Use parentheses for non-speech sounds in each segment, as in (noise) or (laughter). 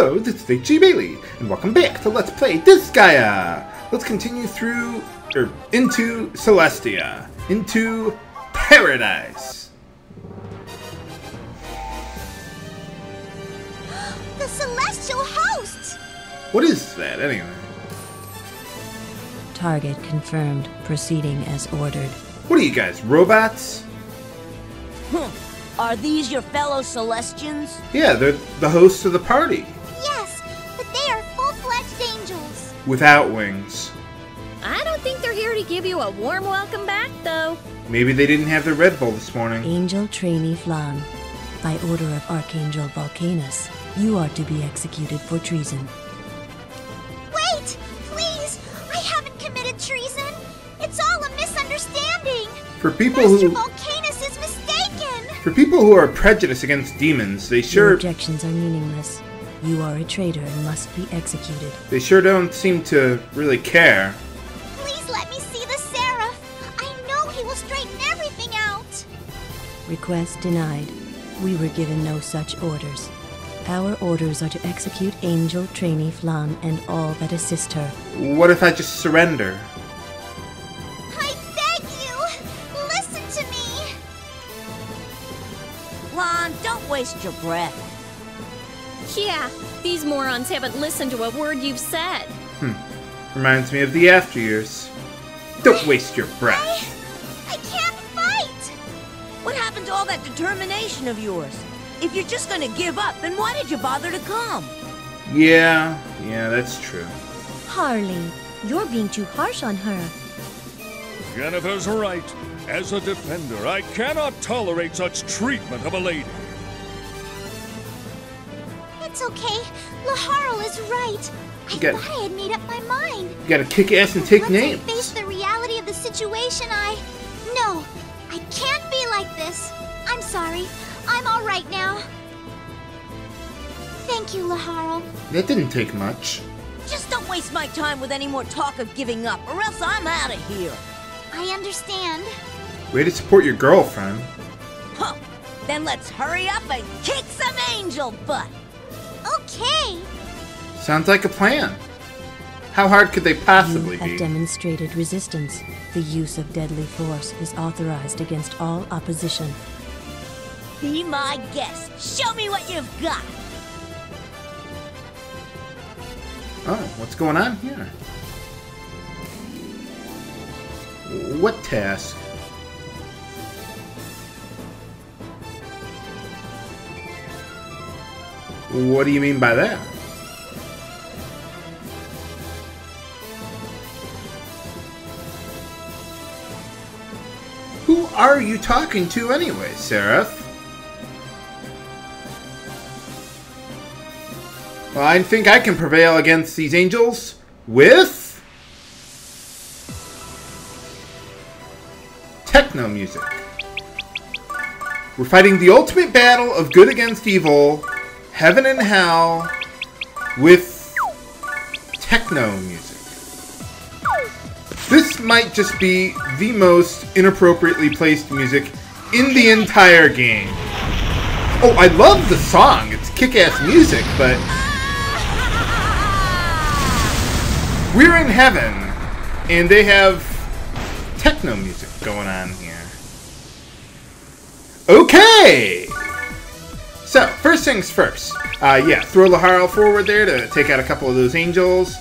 Hello, this is H.C. Bailly, and welcome back to Let's Play Disgaea! Let's continue through, er, into Celestia, into Paradise. The celestial hosts! What is that, anyway? Target confirmed. Proceeding as ordered. What are you guys, robots? Huh. Are these your fellow Celestians? Yeah, they're the hosts of the party, without wings. I don't think they're here to give you a warm welcome back, though. Maybe they didn't have their Red Bull this morning. Angel Trainee Flonne. By order of Archangel Vulcanus, you are to be executed for treason. Wait! Please! I haven't committed treason! It's all a misunderstanding! For people Master who, Vulcanus is mistaken! for people who are prejudiced against demons, they Your sure, objections are meaningless. You are a traitor and must be executed. they sure don't seem to really care. Please let me see the Seraph! I know he will straighten everything out! Request denied. We were given no such orders. Our orders are to execute Angel Trainee Flonne and all that assist her. What if I just surrender? I beg you! Listen to me! Flonne, don't waste your breath. Yeah, these morons haven't listened to a word you've said. Hmm. Reminds me of the after years. Don't waste your breath. I can't fight! What happened to all that determination of yours? If you're just gonna give up, then why did you bother to come? Yeah, yeah, that's true. Harley, you're being too harsh on her. Jennifer's right. As a defender, I cannot tolerate such treatment of a lady. It's okay. Laharl is right. I You got- thought I had made up my mind. You gotta kick ass and take Once names. I face the reality of the situation, I. No, I can't be like this. I'm sorry. I'm all right now. Thank you, Laharl. That didn't take much. Just don't waste my time with any more talk of giving up, or else I'm out of here. I understand. Way to support your girlfriend. Huh. Then let's hurry up and kick some angel butt. Okay. Sounds like a plan. How hard could they possibly You have be? demonstrated resistance. The use of deadly force is authorized against all opposition. Be my guest. Show me what you've got. Oh, what's going on here? What task? What do you mean by that? Who are you talking to anyway, Seraph? Well, I think I can prevail against these angels with techno music. We're fighting the ultimate battle of good against evil, heaven and hell, with techno music. This might just be the most inappropriately placed music in the entire game. Oh, I love the song. It's kick-ass music, but we're in heaven, and they have techno music going on here. Okay. So first things first. Uh, yeah, throw Laharl forward there to take out a couple of those angels.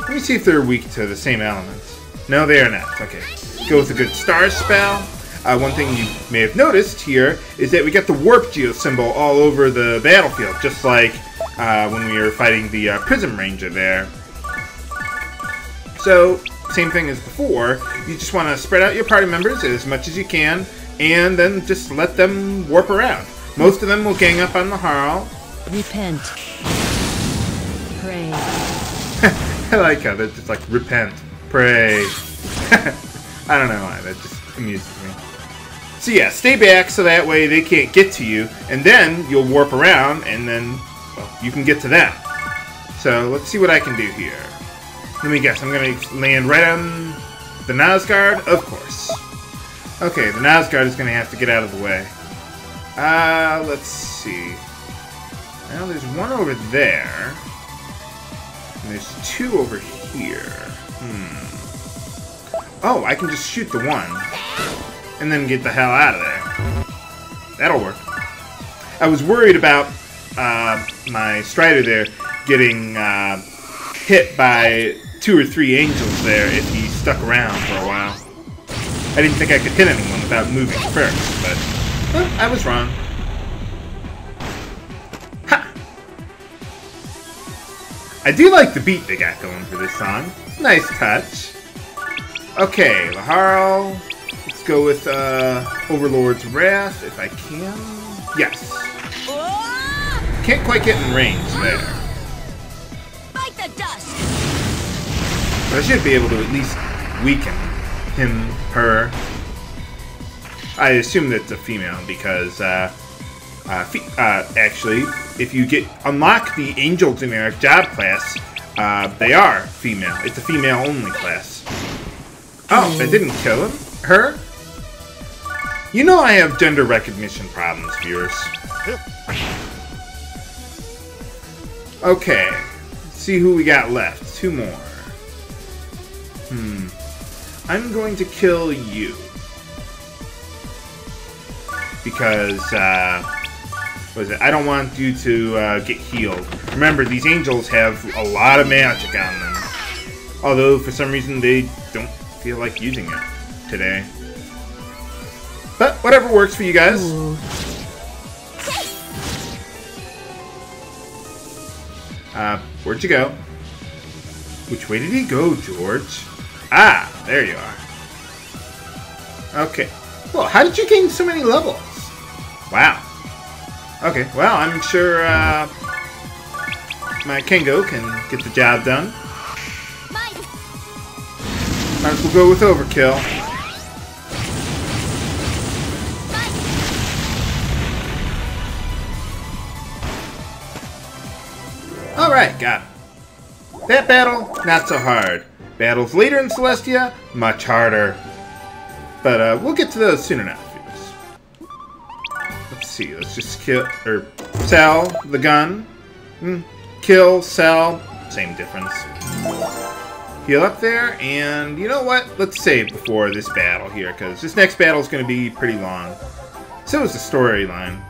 Let me see if they're weak to the same elements. No, they are not. Okay. Go with a good star spell. Uh, one thing you may have noticed here is that we got the warp geo symbol all over the battlefield, just like uh, when we were fighting the uh, Prism Ranger there. So, same thing as before. You just want to spread out your party members as much as you can, and then just let them warp around. Most of them will gang up on Laharl. Repent. Pray. (laughs) I like how they're just like repent, pray. (laughs) I don't know why that just amuses me. So yeah, stay back so that way they can't get to you, and then you'll warp around, and then well, you can get to them. So let's see what I can do here. Let me guess. I'm gonna land right on the Nazgard, of course. Okay, the Nazgard is gonna have to get out of the way. Uh, let's see. Now there's one over there. And there's two over here. Hmm. Oh, I can just shoot the one. And then get the hell out of there. That'll work. I was worried about uh, my Strider there getting uh, hit by two or three angels there if he stuck around for a while. I didn't think I could hit anyone without moving first, but well, I was wrong. Ha! I do like the beat they got going for this song. Nice touch. Okay, Laharl. Let's go with uh, Overlord's Wrath if I can. Yes. Can't quite get in range there. Bite the dust! But I should be able to at least weaken him, her. I assume that's a female because, uh, uh, fe uh, actually, if you get unlock the Angel generic job class, uh, they are female. It's a female only class. Oh, that didn't kill him? Her? You know I have gender recognition problems, viewers. Okay, let's see who we got left. Two more. Hmm. I'm going to kill you. Because, uh, what is it? I don't want you to uh, get healed. Remember, these angels have a lot of magic on them. Although, for some reason, they don't feel like using it today. But, whatever works for you guys. Uh, where'd you go? Which way did he go, George? Ah, there you are. Okay. Well, how did you gain so many levels? Wow. Okay, well, I'm sure uh, my Kengo can get the job done. Might as well go with Overkill. Alright, got it. That battle, not so hard. Battles later in Celestia, much harder. But uh, we'll get to those soon enough. Let's see, let's just kill, or sell the gun. Hmm, Kill, sell, same difference. Heal up there, and you know what? Let's save before this battle here, because this next battle is going to be pretty long. So is the storyline.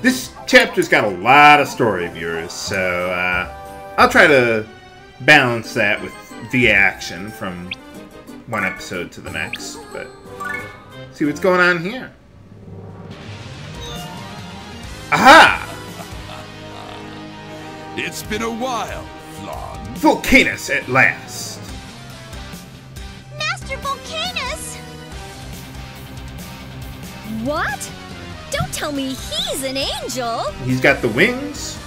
This chapter's got a lot of story viewers, so uh, I'll try to balance that with the action from one episode to the next. But see what's going on here. Aha! It's been a while, Flonne. Vulcanus at last. Master Vulcanus! What? Don't tell me he's an angel! He's got the wings.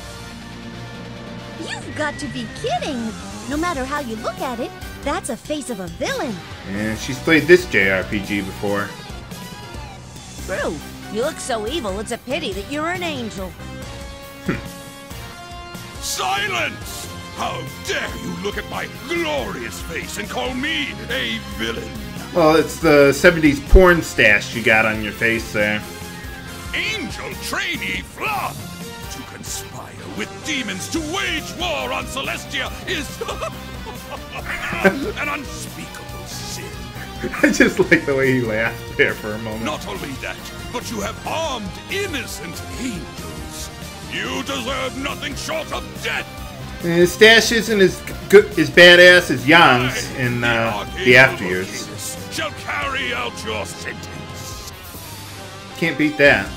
You've got to be kidding! No matter how you look at it, that's a face of a villain. And she's played this JRPG before. True. You look so evil, it's a pity that you're an angel. Hmm. Silence! How dare you look at my glorious face and call me a villain? Well, it's the 70s porn stash you got on your face there. Angel trainee Flonne! With demons to wage war on Celestia is (laughs) an unspeakable sin. (laughs) I just like the way he laughed there for a moment. Not only that, but you have armed innocent angels. You deserve nothing short of death! And His stash isn't as good, as badass as Yang's in uh, Archangel the after years. Shall carry out your sentence. Can't beat that.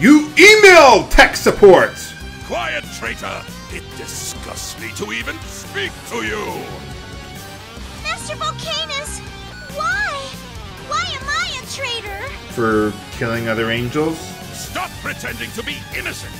You email tech support. Quiet, traitor! It disgusts me to even speak to you! Master Vulcanus! Why? Why am I a traitor? for killing other angels. Stop pretending to be innocent!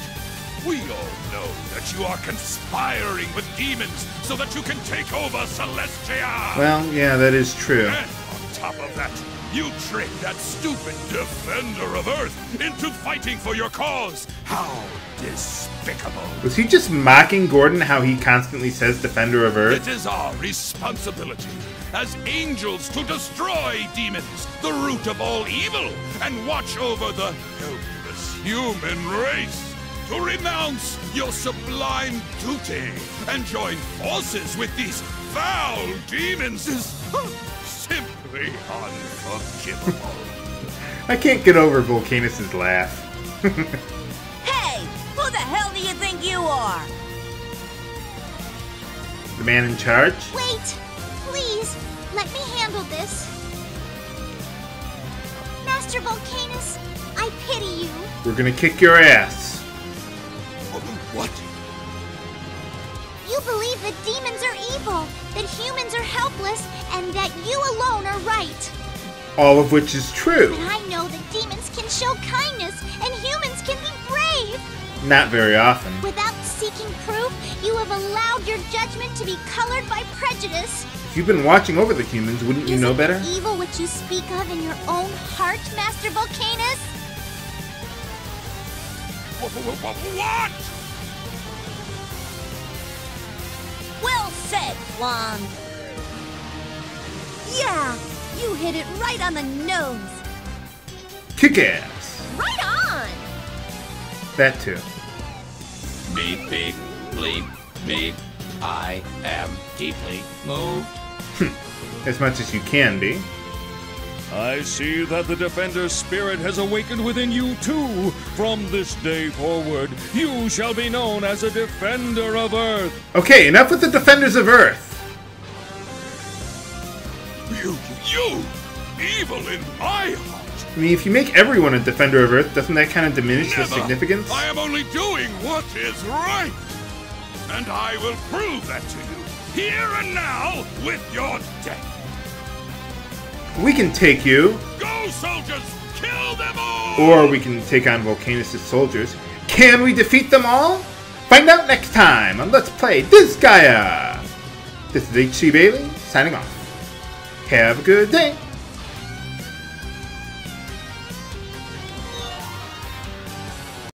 We all know that you are conspiring with demons so that you can take over Celestia! Well, yeah, that is true. and on top of that, you tricked that stupid defender of Earth into fighting for your cause! How despicable! Was he just mocking Gordon how he constantly says Defender of Earth? It is our responsibility as angels to destroy demons, the root of all evil, and watch over the helpless human race. To renounce your sublime duty and join forces with these foul demons is (laughs) simply unforgivable. (laughs) I can't get over Vulcanus' laugh. (laughs) Hey, who the hell do you think you are? The man in charge? Wait! Please, let me handle this. Master Vulcanus, I pity you. We're gonna kick your ass. What? You believe that demons are evil, that humans are helpless, and that you alone are right. All of which is true. But I know that demons can show kindness, and humans can be brave. Not very often. Without seeking proof, you have allowed your judgment to be colored by prejudice. If you've been watching over the humans, wouldn't you know it better? the evil which you speak of in your own heart, Master Vulcanus? Wh- wh- wh- What? Said, Flonne. Yeah, you hit it right on the nose. Kick ass. Right on! That too. Beep, beep, bleep, beep. I am deeply moved. Hmm. As much as you can be. I see that the Defender's spirit has awakened within you too. From this day forward, you shall be known as a Defender of Earth. Okay, enough with the Defenders of Earth. You, you, evil in my heart. I mean, if you make everyone a Defender of Earth, doesn't that kind of diminish the Never. significance? I am only doing what is right. And I will prove that to you, here and now, with your death. We can take you, Go, soldiers! Kill them all! or we can take on Vulcanus' soldiers. Can we defeat them all? Find out next time on Let's Play Disgaea! This is HC Bailly, signing off. Have a good day!